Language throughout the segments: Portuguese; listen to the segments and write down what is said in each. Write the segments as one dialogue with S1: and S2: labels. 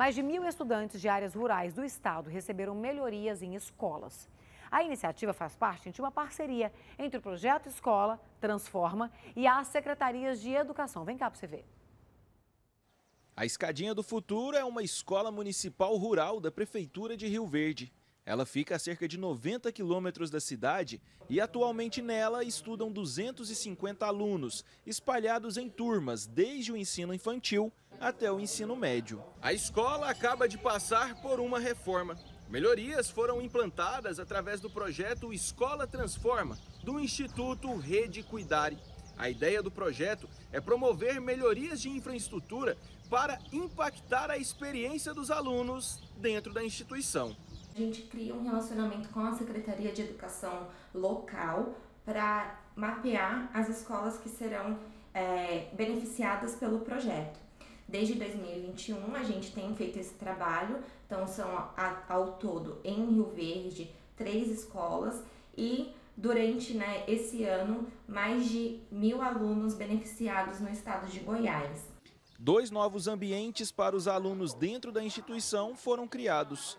S1: Mais de mil estudantes de áreas rurais do estado receberam melhorias em escolas. A iniciativa faz parte de uma parceria entre o Projeto Escola, Transforma e as secretarias de educação. Vem cá para você ver.
S2: A Escadinha do Futuro é uma escola municipal rural da Prefeitura de Rio Verde. Ela fica a cerca de 90 quilômetros da cidade e atualmente nela estudam 250 alunos, espalhados em turmas desde o ensino infantil até o ensino médio. A escola acaba de passar por uma reforma. Melhorias foram implantadas através do projeto Escola Transforma, do Instituto Rede Cuidare. A ideia do projeto é promover melhorias de infraestrutura para impactar a experiência dos alunos dentro da instituição.
S3: A gente cria um relacionamento com a Secretaria de Educação local para mapear as escolas que serão é, beneficiadas pelo projeto. Desde 2021 a gente tem feito esse trabalho, então são ao todo em Rio Verde três escolas e durante né, esse ano mais de mil alunos beneficiados no estado de Goiás.
S2: Dois novos ambientes para os alunos dentro da instituição foram criados.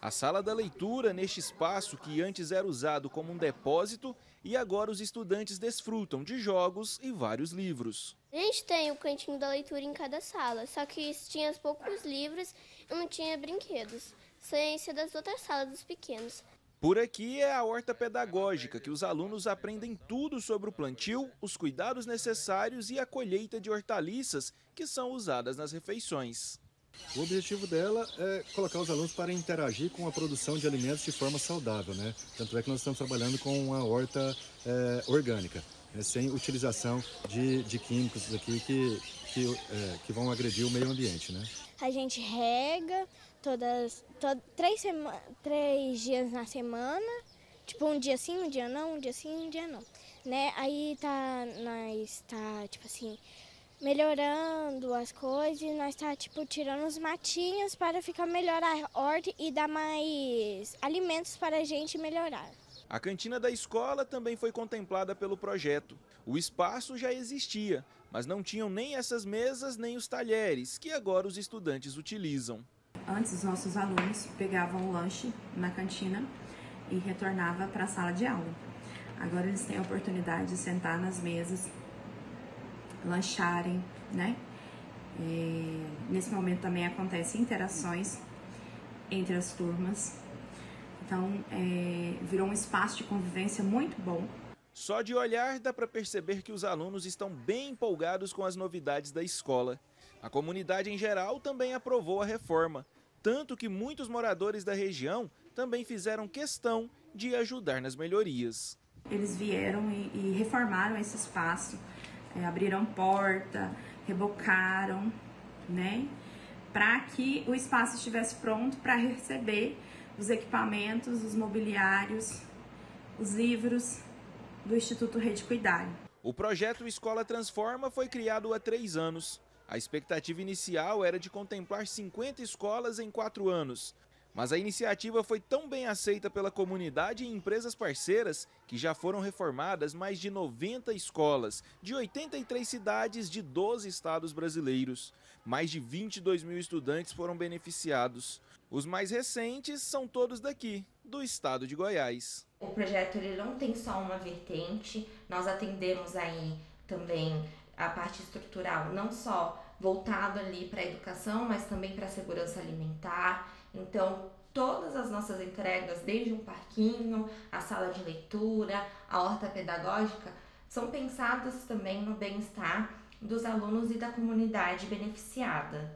S2: A sala da leitura, neste espaço que antes era usado como um depósito, e agora os estudantes desfrutam de jogos e vários livros.
S4: A gente tem o cantinho da leitura em cada sala, só que tinha poucos livros e não tinha brinquedos. Ciência das outras salas dos pequenos.
S2: Por aqui é a horta pedagógica, que os alunos aprendem tudo sobre o plantio, os cuidados necessários e a colheita de hortaliças que são usadas nas refeições.
S5: O objetivo dela é colocar os alunos para interagir com a produção de alimentos de forma saudável, né? Tanto é que nós estamos trabalhando com uma horta é, orgânica, né? sem utilização de, de químicos aqui que, que, é, que vão agredir o meio ambiente, né?
S6: A gente rega todas, to, três, sema, três dias na semana, tipo um dia sim, um dia não, um dia sim, um dia não, né? Aí tá, nós tá, tipo assim, melhorando as coisas e nós tá tipo tirando os matinhos para ficar melhor a horta e dar mais alimentos para a gente melhorar.
S2: A cantina da escola também foi contemplada pelo projeto. O espaço já existia, mas não tinham nem essas mesas nem os talheres, que agora os estudantes utilizam.
S7: Antes os nossos alunos pegavam o lanche na cantina e retornava para a sala de aula. Agora eles têm a oportunidade de sentar nas mesas lancharem, né? É, nesse momento também acontecem interações entre as turmas. Então, é, virou um espaço de convivência muito bom.
S2: Só de olhar dá para perceber que os alunos estão bem empolgados com as novidades da escola. A comunidade em geral também aprovou a reforma, tanto que muitos moradores da região também fizeram questão de ajudar nas melhorias.
S7: Eles vieram e, e reformaram esse espaço é, abriram porta, rebocaram, né? Para que o espaço estivesse pronto para receber os equipamentos, os mobiliários, os livros do Instituto Rede Cuidar.
S2: O projeto Escola Transforma foi criado há três anos. A expectativa inicial era de contemplar 50 escolas em quatro anos. Mas a iniciativa foi tão bem aceita pela comunidade e empresas parceiras que já foram reformadas mais de 90 escolas, de 83 cidades de 12 estados brasileiros. Mais de 22 mil estudantes foram beneficiados. Os mais recentes são todos daqui, do estado de Goiás.
S3: O projeto ele não tem só uma vertente, nós atendemos aí também a parte estrutural, não só voltado ali para a educação, mas também para a segurança alimentar. Então, todas as nossas entregas, desde um parquinho, a sala de leitura, a horta pedagógica, são pensadas também no bem-estar dos alunos e da comunidade beneficiada.